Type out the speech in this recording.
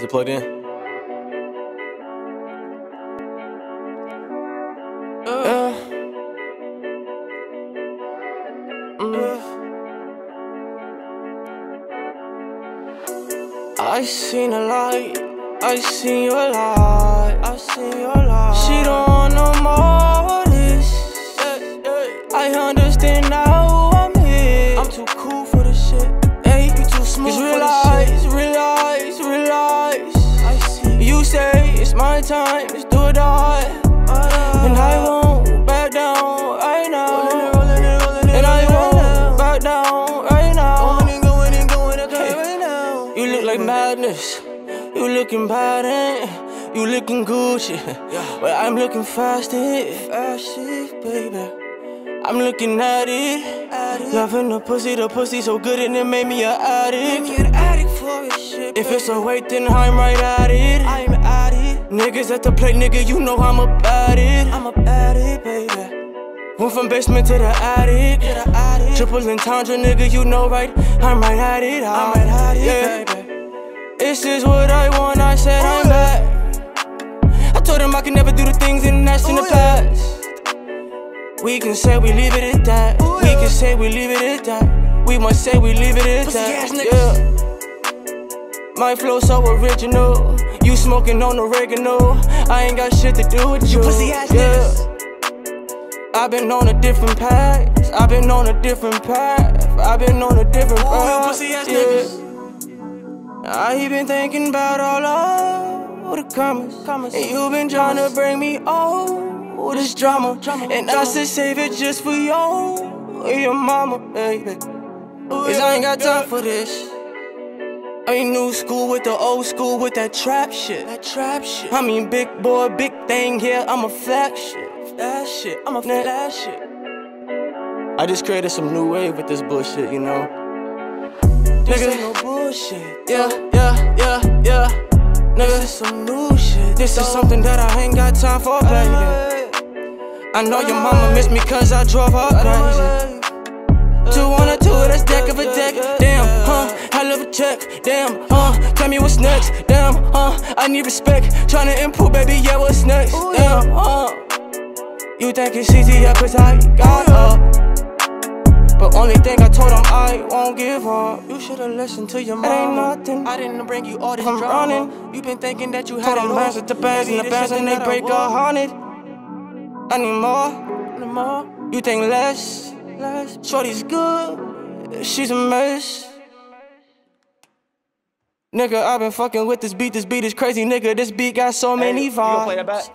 Is it plugged in? Uh, mm. I seen a light, I seen your light, I seen your light. She don't want no more of this. I understand now I'm here. I'm too cool for this shit. Hey, you too smooth for this shit. My time, do or die. And I won't back down right now. And I won't back down right now. You look like madness. You looking bad, ain't you looking Gucci. But I'm looking fast, fast, baby. I'm looking at it. Loving the pussy, the pussy so good and it made me an addict. If it's a weight, then I'm right at it. I'm at it. Niggas at the plate, nigga, you know I'm about it. I'm about it, baby. Went from basement to the attic. To the attic. Triple entendre, nigga, you know right. I'm right at it. I'm right at it, yeah. baby. This is what I want, I said I'm back. I told him I could never do the things and that's in the past. We can say we leave it at that. We can say we leave it at that. We must say we leave it at that. Yeah. My flow so original. You smoking on oregano. I ain't got shit to do with you. yeah. I've been on a different path. I've been on a different path. I've been on a different path. Yeah. I been thinking about all of the comments. And you been trying to bring me all this drama. And I said save it just for you and your mama, baby. Cause I ain't got time for this. I ain't new school with the old school with that trap shit. That trap shit. I mean big boy, big thing here. I'm a flash shit. That shit. I'm a flash shit. I just created some new wave with this bullshit, you know. This Nigga. ain't no bullshit. Yeah, yeah, yeah, yeah. Nigga. This is some new shit. This is something that I ain't got time for, baby. I know your mama missed me cause I drove her crazy. Two on a two, that's deck of a deck. Damn, love a check. Damn, huh? Tell me what's next. Damn, huh? I need respect. Tryna improve, baby, yeah, what's next? Damn, huh? You think it's easy, yeah, cause I got up. But only thing I told him I won't give up. You should've listened to your mom. Ain't nothing. I didn't bring you all this I'm drama. running. You been thinking that you had told it all. the bags and the bags and they break a hundred. I need more, need more. You think less? Less. Shorty's good, she's a mess. Nigga, I've been fucking with this beat. This beat is crazy, nigga. This beat got so many vibes.